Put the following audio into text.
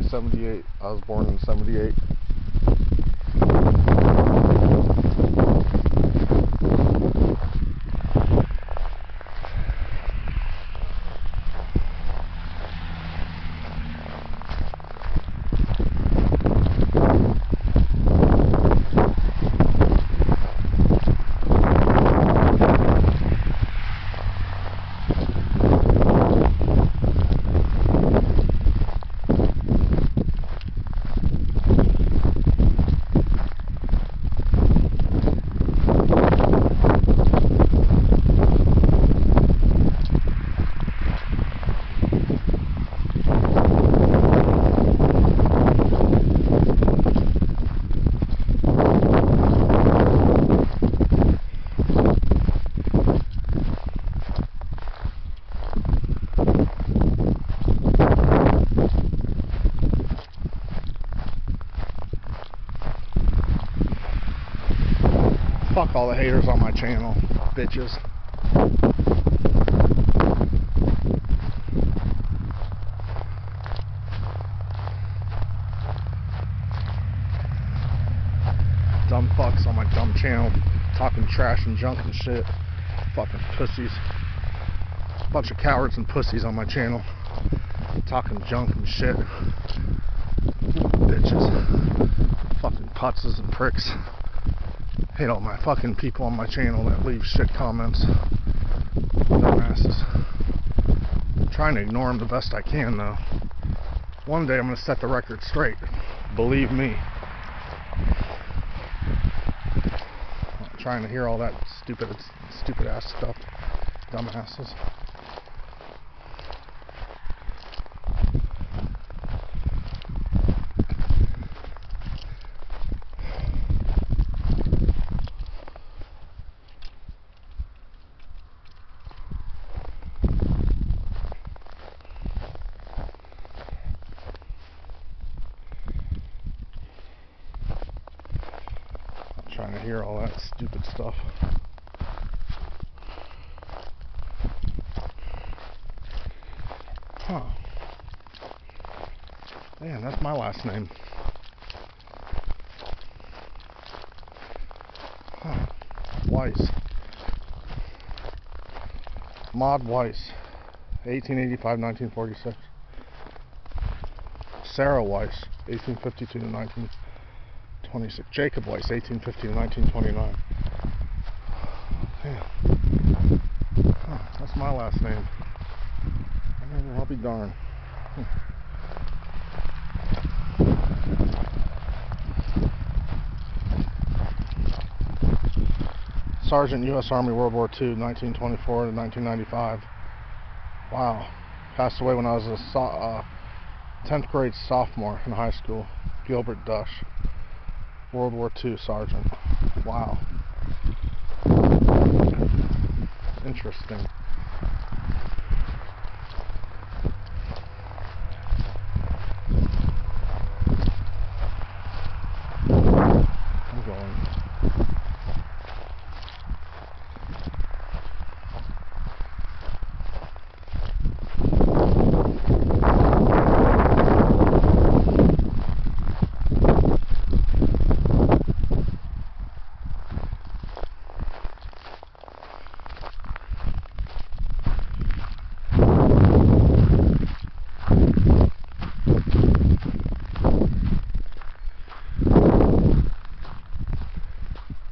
II, 1978. I was born in 78. Fuck all the haters on my channel, bitches. Dumb fucks on my dumb channel talking trash and junk and shit. Fucking pussies. Bunch of cowards and pussies on my channel talking junk and shit. Bitches. Fucking putzes and pricks hate all my fucking people on my channel that leave shit comments. Dumbasses. Trying to ignore them the best I can though. One day I'm gonna set the record straight. Believe me. I'm trying to hear all that stupid, stupid ass stuff. Dumbasses. Trying to hear all that stupid stuff. Huh. Man, that's my last name. Huh. Weiss. Maud Weiss. 1885-1946. Sarah Weiss. 1852 to 19... 26. Jacob Weiss, 1850 to 1929. Damn. Huh, that's my last name. I'll be darned. Hmm. Sergeant U.S. Army World War II, 1924 to 1995. Wow. Passed away when I was a so uh, 10th grade sophomore in high school. Gilbert Dush. World War II sergeant. Wow. Interesting.